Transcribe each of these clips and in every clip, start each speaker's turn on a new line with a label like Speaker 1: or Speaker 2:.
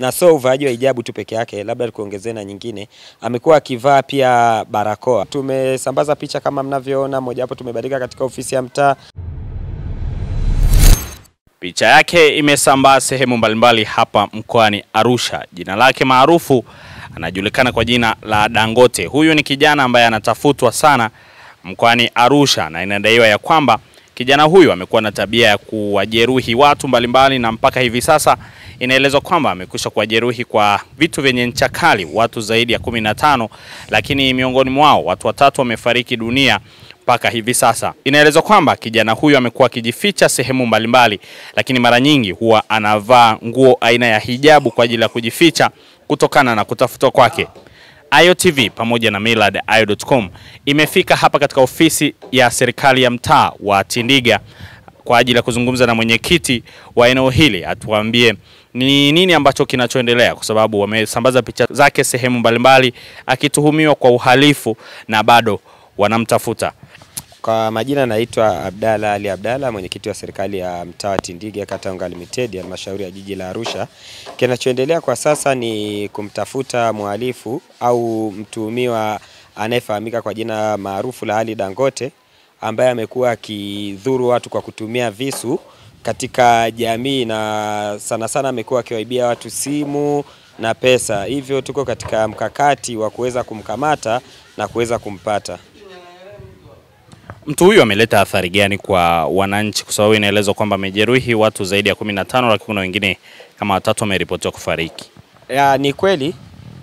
Speaker 1: na sio uvaaji wa hijabu tu peke yake, labda kuongezea na nyingine, amekuwa akivaa pia barakoa. Tumesambaza picha kama mnavyoona, mojawapo tumebandika katika ofisi ya mtaa.
Speaker 2: Picha yake imesambaa sehemu mbalimbali hapa mkoani Arusha. Jina lake maarufu anajulikana kwa jina la Dangote. Huyu ni kijana ambaye anatafutwa sana mkoani Arusha na inadaiwa ya kwamba kijana huyu amekuwa na tabia ya kuwajeruhi watu mbalimbali na mpaka hivi sasa inaelezwa kwamba amekwisha kuwajeruhi kwa vitu vyenye ncha kali watu zaidi ya kumi na tano, lakini miongoni mwao watu watatu wamefariki dunia mpaka hivi sasa. Inaelezwa kwamba kijana huyu amekuwa akijificha sehemu mbalimbali, lakini mara nyingi huwa anavaa nguo aina ya hijabu kwa ajili ya kujificha kutokana na kutafutwa kwake. Ayo TV pamoja na millardayo.com imefika hapa katika ofisi ya serikali ya mtaa wa Tindiga kwa ajili ya kuzungumza na mwenyekiti wa eneo hili atuambie ni nini ambacho kinachoendelea, kwa sababu wamesambaza picha zake sehemu mbalimbali akituhumiwa kwa uhalifu na bado wanamtafuta.
Speaker 1: Kwa majina naitwa Abdalla Ali Abdalla, mwenyekiti wa serikali ya mtaa wa Tindiga, kata Unga Limited, halmashauri ya jiji la Arusha. Kinachoendelea kwa sasa ni kumtafuta mhalifu au mtuhumiwa anayefahamika kwa jina maarufu la Ali Dangote ambaye amekuwa akidhuru watu kwa kutumia visu katika jamii na sana sana amekuwa akiwaibia watu simu na pesa. Hivyo tuko katika mkakati wa kuweza kumkamata na kuweza kumpata.
Speaker 2: Mtu huyu ameleta athari gani kwa wananchi? Kwa sababu inaelezwa kwamba amejeruhi watu zaidi ya kumi na tano, lakini kuna wengine kama watatu wameripotiwa kufariki.
Speaker 1: Ya, ni kweli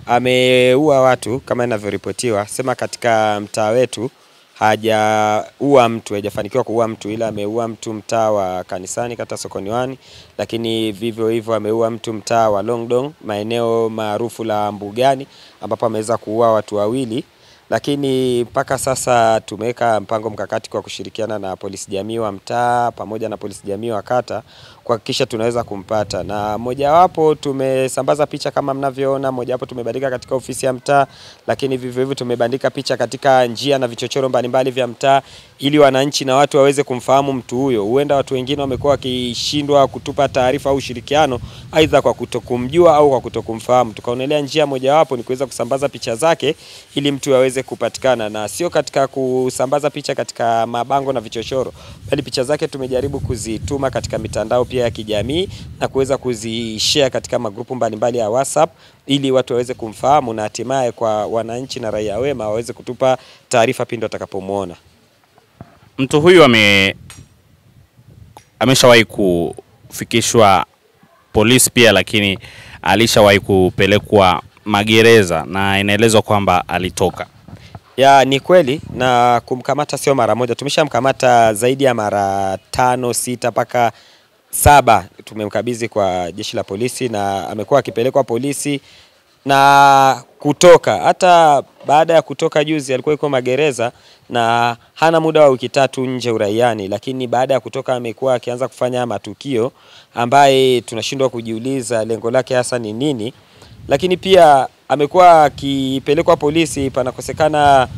Speaker 1: ameua watu kama inavyoripotiwa, sema katika mtaa wetu hajaua mtu, hajafanikiwa kuua mtu, ila ameua mtu mtaa wa kanisani kata Sokoni Wani, lakini vivyo hivyo ameua mtu mtaa wa Longdong, maeneo maarufu la Mbugani, ambapo ameweza kuua watu wawili lakini mpaka sasa tumeweka mpango mkakati kwa kushirikiana na polisi jamii wa mtaa pamoja na polisi jamii wa kata kuhakikisha tunaweza kumpata, na mojawapo tumesambaza picha kama mnavyoona, mojawapo tumebandika katika ofisi ya mtaa, lakini vivyo hivyo tumebandika picha katika njia na vichochoro mbalimbali vya mtaa ili wananchi na watu waweze kumfahamu mtu huyo. Huenda watu wengine wamekuwa wakishindwa kutupa taarifa au ushirikiano, aidha kwa kutokumjua au kwa kutokumfahamu. Tukaonelea njia mojawapo ni kuweza kusambaza picha zake ili mtu aweze kupatikana, na sio katika kusambaza picha katika mabango na vichochoro, bali picha zake tumejaribu kuzituma katika mitandao pia ya kijamii na kuweza kuzishare katika magrupu mbalimbali ya WhatsApp ili watu waweze kumfahamu na hatimaye kwa wananchi na raia wema waweze kutupa taarifa pindi watakapomwona.
Speaker 2: Mtu huyu ame ameshawahi kufikishwa polisi pia, lakini alishawahi kupelekwa magereza na inaelezwa kwamba alitoka.
Speaker 1: Ya, ni kweli na kumkamata sio mara moja, tumeshamkamata zaidi ya mara tano sita mpaka saba tumemkabidhi kwa jeshi la polisi na amekuwa akipelekwa polisi na kutoka. Hata baada ya kutoka juzi alikuwa yuko magereza na hana muda wa wiki tatu nje uraiani, lakini baada ya kutoka amekuwa akianza kufanya matukio ambaye tunashindwa kujiuliza lengo lake hasa ni nini, lakini pia amekuwa akipelekwa polisi panakosekana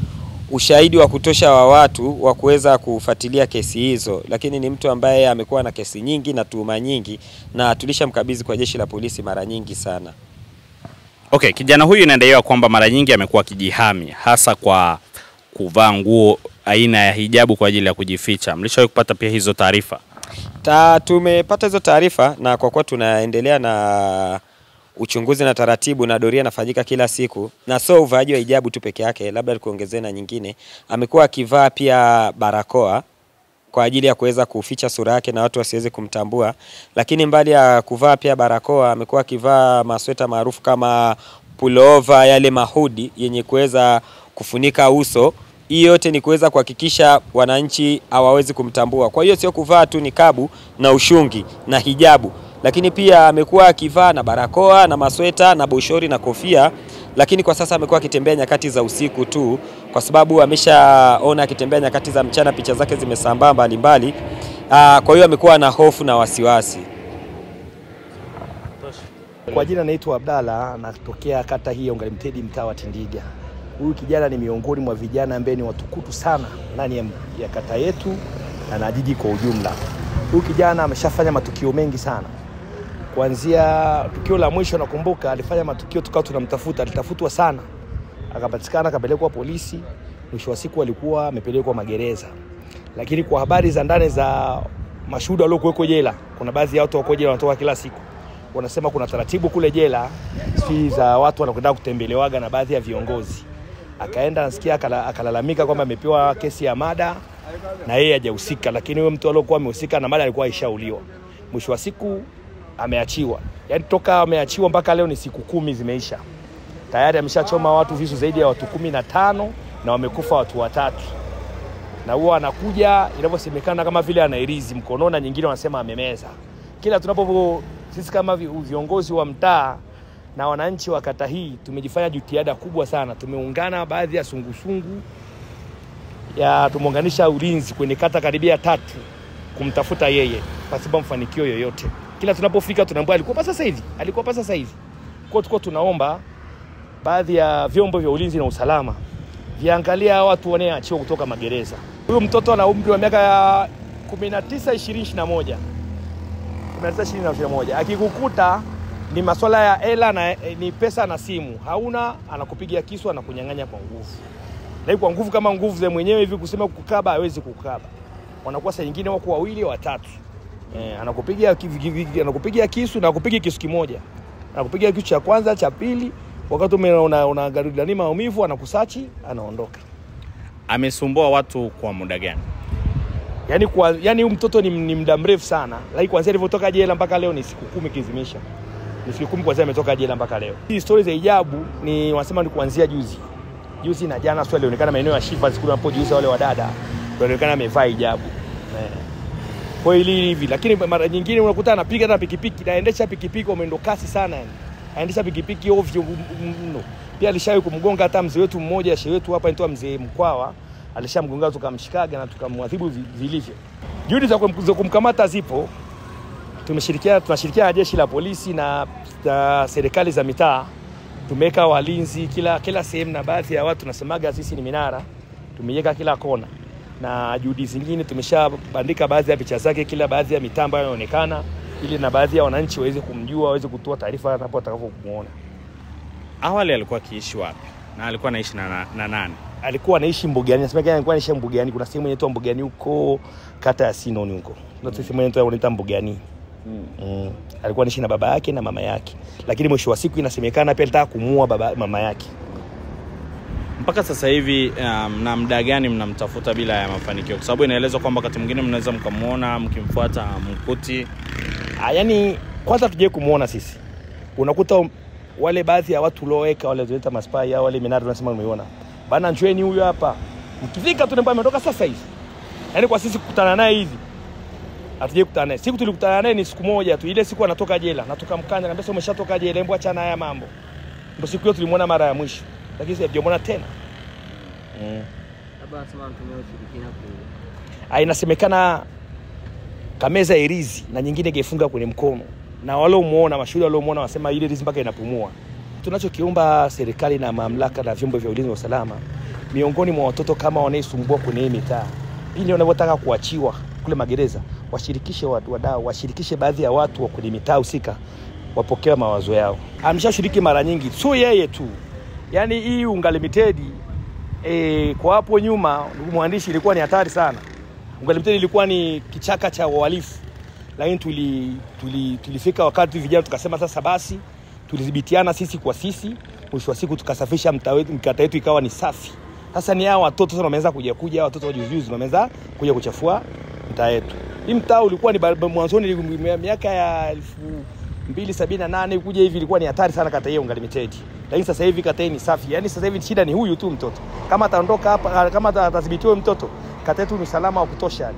Speaker 1: ushahidi wa kutosha wa watu wa kuweza kufuatilia kesi hizo, lakini ni mtu ambaye amekuwa na kesi nyingi na tuhuma nyingi, na tulishamkabidhi kwa jeshi la polisi mara nyingi sana.
Speaker 2: Okay, kijana huyu inadaiwa kwamba mara nyingi amekuwa akijihami hasa kwa kuvaa nguo aina ya hijabu kwa ajili ya kujificha. Mlishawahi kupata pia hizo taarifa?
Speaker 1: Ta, tumepata hizo taarifa na kwa kuwa tunaendelea na uchunguzi na taratibu na doria nafanyika kila siku, na sio uvaaji wa hijabu tu peke yake, labda kuongezea na nyingine, amekuwa akivaa pia barakoa kwa ajili ya kuweza kuficha sura yake na watu wasiweze kumtambua. Lakini mbali ya kuvaa pia barakoa, amekuwa akivaa masweta maarufu kama pulova, yale mahudi yenye kuweza kufunika uso. Hii yote ni kuweza kuhakikisha wananchi hawawezi kumtambua. Kwa hiyo sio kuvaa tu nikabu na ushungi na hijabu, lakini pia amekuwa akivaa na barakoa na masweta na boshori na kofia, lakini kwa sasa amekuwa akitembea nyakati za usiku tu, kwa sababu ameshaona akitembea nyakati za mchana, picha zake zimesambaa mbalimbali. Kwa hiyo amekuwa na hofu na wasiwasi.
Speaker 3: Kwa jina naitwa Abdalla, natokea kata hii ya Limited, mtaa wa Tindiga. Huyu kijana ni miongoni mwa vijana ambaye ni watukutu sana ndani ya, kata yetu na jiji kwa ujumla. Huyu kijana ameshafanya matukio mengi sana kuanzia tukio la mwisho nakumbuka alifanya matukio tukawa tunamtafuta alitafutwa sana. Akapatikana akapelekwa polisi mwisho wa siku alikuwa amepelekwa magereza. Lakini kwa habari za ndani za mashuhuda waliokuweko jela kuna baadhi ya watu wako jela wanatoka kila siku. Wanasema kuna taratibu kule jela si za watu wanakwenda kutembelewaga na baadhi ya viongozi. Akaenda nasikia akala, akalalamika kwamba amepewa kesi ya mada na yeye hajahusika. Lakini huyo mtu aliokuwa amehusika na mada alikuwa aishauliwa. Mwisho wa siku ameachiwa. Yaani toka ameachiwa mpaka leo ni siku kumi zimeisha. Tayari ameshachoma watu visu zaidi ya watu kumi na tano na wamekufa watu watatu. Na huwa anakuja inavyosemekana kama vile anairizi mkononi na nyingine wanasema amemeza. Kila tunapo sisi kama viongozi wa mtaa na wananchi wa kata hii tumejifanya jitihada kubwa sana. Tumeungana baadhi ya sungusungu ya tumeunganisha ulinzi kwenye kata karibia tatu kumtafuta yeye pasipo mafanikio yoyote kila tunapofika tunaambia alikuwa sasa hivi alikuwa sasa hivi kwa tuko tunaomba baadhi ya vyombo vya ulinzi na usalama viangalia hawa watu wanaoachiwa kutoka magereza. Huyu mtoto ana umri wa miaka ya 19 20 21 19 Akikukuta ni masuala ya hela na eh, ni pesa na simu, hauna anakupigia kisu, anakunyang'anya kwa nguvu. na kwa nguvu kama nguvu za mwenyewe hivi kusema kukaba, hawezi kukaba. Wanakuwa saa nyingine wako wawili watatu. Eh, anakupiga anakupigia kisu na akupiga kisu kimoja. anakupiga kisu cha kwanza, cha pili, wakati umeona una, maumivu, anakusachi, anaondoka.
Speaker 2: Amesumbua watu kwa muda gani?
Speaker 3: yani kwa yani huyu mtoto ni, ni muda mrefu sana lakini kwanzia alivyotoka jela mpaka leo ni siku kumi kizimisha ni siku kumi kwanzia ametoka jela mpaka leo hii stori za hijabu ni wanasema ni kuanzia juzi juzi na jana sio alionekana maeneo ya shifa siku juzi wale wadada walionekana amevaa hijabu eh. Kwa hili hivi lakini mara nyingine unakuta anapiga hata pikipiki naendesha pikipiki kwa mwendo kasi sana yani. Aendesha pikipiki ovyo mno. Pia alishawahi kumgonga hata mzee wetu mmoja shehe wetu hapa anaitwa mzee Mkwawa. Alishamgonga tukamshikaga na tukamwadhibu vilivyo. Juhudi za kumkamata zipo. Tumeshirikiana tunashirikiana na jeshi la polisi na, na serikali za mitaa. Tumeweka walinzi kila kila sehemu na baadhi ya watu nasemaga sisi ni minara. Tumeiweka kila kona na juhudi zingine tumeshabandika baadhi ya picha zake kila baadhi ya mitaa ambayo inaonekana ili na baadhi ya wananchi waweze kumjua waweze kutoa taarifa hapo atakapomuona
Speaker 2: Awali alikuwa akiishi wapi na alikuwa anaishi na, na, na nani?
Speaker 3: alikuwa anaishi Mbugani, nasemekana alikuwa anaishi Mbugani. Kuna sehemu inaitwa Mbugani huko kata ya Sinoni huko, ndio sehemu inaitwa unaita Mbugani. Mm. Mm. Alikuwa anaishi na baba yake na mama yake, lakini mwisho wa siku inasemekana pia alitaka kumuua baba mama yake.
Speaker 2: Mpaka sasa hivi um, na muda gani mnamtafuta bila ya mafanikio? Kwa sababu inaelezwa kwamba wakati mwingine mnaweza mkamwona mkimfuata mkuti.
Speaker 3: Yani kwanza tujai kumuona sisi, unakuta wale baadhi ya watu ulioweka wale tunaita maspai au wale minara tunasema umeiona bana, njweni huyu hapa, mkifika tu ndio ametoka sasa hivi. Yani kwa sisi kukutana naye hivi hatujai kukutana naye. Siku tulikutana naye ni siku moja tu, ile siku anatoka jela, natoka mkanya, kaambia sio umeshatoka jela, hebu achana haya mambo. Ndio siku hiyo tulimwona mara ya mwisho, lakini hatujamwona tena mm.
Speaker 4: labda wanasema wanatumia ushirikina ku
Speaker 3: Ah, inasemekana kameza irizi na nyingine gefunga kwenye mkono. Na waliomwona, mashuhuda waliomwona wanasema ile rizi mpaka inapumua. Tunachokiomba serikali na mamlaka na vyombo vya ulinzi na usalama miongoni mwa watoto kama wanaesumbua kwenye hii mitaa pindi wanavyotaka kuachiwa kule magereza washirikishe watu wadau washirikishe baadhi ya watu wa kwenye mitaa husika wapokea mawazo yao. Ameshashiriki mara nyingi sio yeye tu. Yani hii unga limited e, kwa hapo nyuma ndugu mwandishi ilikuwa ni hatari sana. Unga ilikuwa ni kichaka cha uhalifu lakini tuli, tuli, tulifika wakati vijana tukasema sasa basi tulidhibitiana sisi kwa sisi mwisho wa siku tukasafisha wetu mkata yetu ikawa ni safi. Sasa ni hao watoto sasa wameanza kuja kuja watoto wa juzi juzi wameanza kuja kuchafua mtaa yetu. Hii mtaa ulikuwa ni mwanzoni ni miaka ya elfu mbili sabini na nane kuja hivi ilikuwa ni hatari sana kata hiyo Unga Limited, lakini sasa hivi kata ni safi. Yani sasa hivi shida ni huyu tu mtoto, kama ataondoka hapa, kama atadhibitiwa mtoto, kata yetu ni salama wa kutosha.